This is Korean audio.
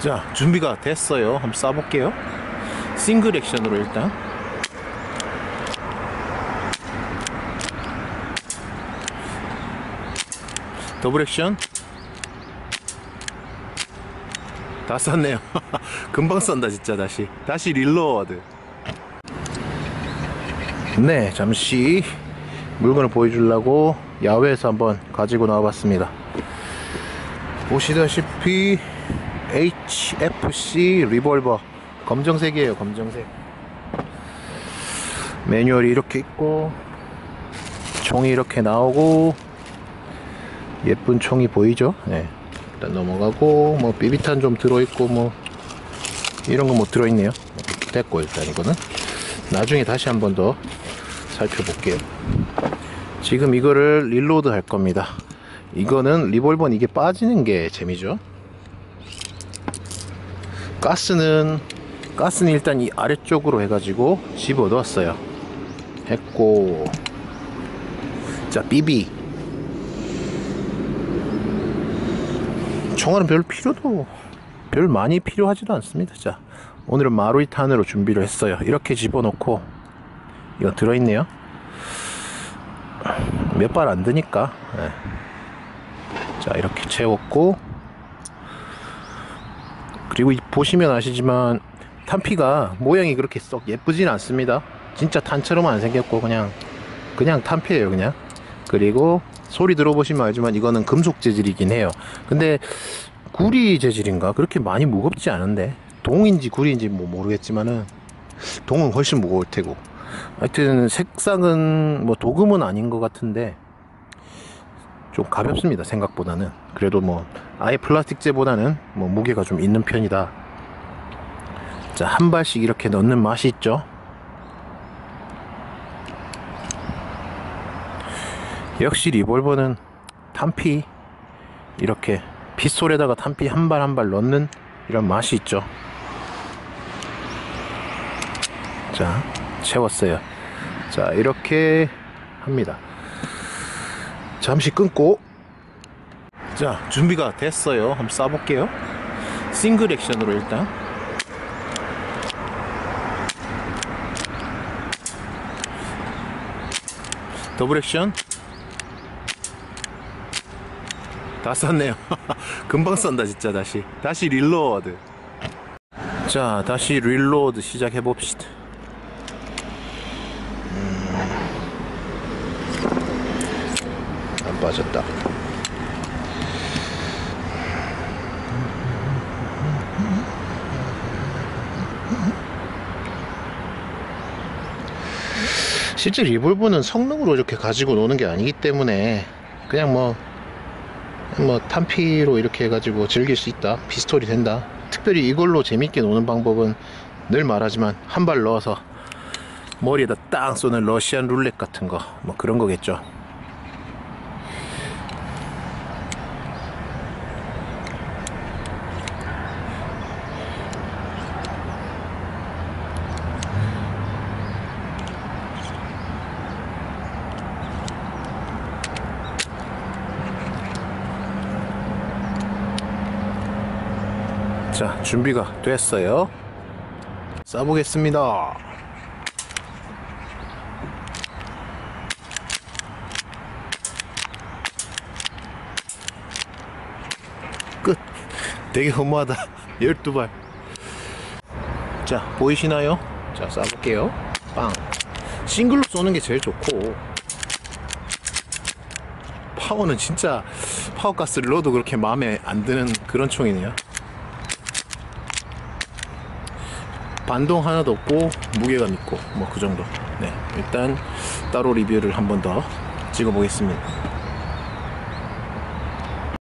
자 준비가 됐어요. 한번 쏴볼게요. 싱글 액션으로 일단. 더블 액션. 다 쐈네요. 금방 쏜다 진짜 다시. 다시 reload. 네 잠시 물건을 보여주려고 야외에서 한번 가지고 나와봤습니다. 보시다시피 HFC 리볼버. 검정색이에요 검정색. 매뉴얼이 이렇게 있고 총이 이렇게 나오고 예쁜 총이 보이죠? 네. 일단 넘어가고 뭐 비비탄 좀 들어있고 뭐 이런 거 뭐 들어있네요. 됐고 일단 이거는. 나중에 다시 한 번 더 살펴볼게요. 지금 이거를 릴로드 할 겁니다. 이거는 리볼버는 이게 빠지는 게 재미죠 가스는 가스는 일단 이 아래쪽으로 해가지고 집어 넣었어요. 했고 자 BB 총알은 별 필요도 별 많이 필요하지도 않습니다. 자 오늘은 마루이탄으로 준비를 했어요. 이렇게 집어넣고 이거 들어있네요. 몇 발 안 드니까 네. 자 이렇게 채웠고 그리고 이- 보시면 아시지만 탄피가 모양이 그렇게 썩 예쁘진 않습니다. 진짜 탄처럼 안 생겼고 그냥 그냥 탄피예요 그냥. 그리고 소리 들어보시면 알지만 이거는 금속 재질이긴 해요. 근데 구리 재질인가? 그렇게 많이 무겁지 않은데 동인지 구리인지 뭐 모르겠지만은 동은 훨씬 무거울 테고. 하여튼 색상은 뭐 도금은 아닌 것 같은데 좀 가볍습니다 생각보다는. 그래도 뭐 아예 플라스틱재보다는 뭐 무게가 좀 있는 편이다. 자 한 발씩 이렇게 넣는 맛이 있죠? 역시 리볼버는 탄피 이렇게 빗솔에다가 탄피 한 발 한 발 넣는 이런 맛이 있죠. 자 채웠어요. 자 이렇게 합니다 잠시 끊고. 자 준비가 됐어요. 한번 쏴볼게요. 싱글 액션으로 일단. 더블 액션. 다 쐈네요. 금방 쏜다 진짜 다시. 다시 릴로워드. 자 다시 릴로드 시작해 봅시다 빠졌다. 실제 리볼브는 성능으로 이렇게 가지고 노는 게 아니기 때문에 그냥 뭐, 뭐 탄피로 이렇게 해가지고 즐길 수 있다. 피스톨이 된다. 특별히 이걸로 재밌게 노는 방법은 늘 말하지만 한 발 넣어서 머리에다 딱 쏘는 러시안 룰렛 같은 거 뭐 그런 거겠죠 자 준비가 됐어요. 쏴보겠습니다. 끝. 되게 허무하다. 12발. 자 보이시나요? 자 쏴볼게요. 빵. 싱글로 쏘는 게 제일 좋고. 파워는 진짜 파워가스를 넣어도 그렇게 마음에 안 드는 그런 총이네요 반동 하나도 없고 무게감 있고 뭐 그 정도. 네 일단 따로 리뷰를 한 번 더 찍어 보겠습니다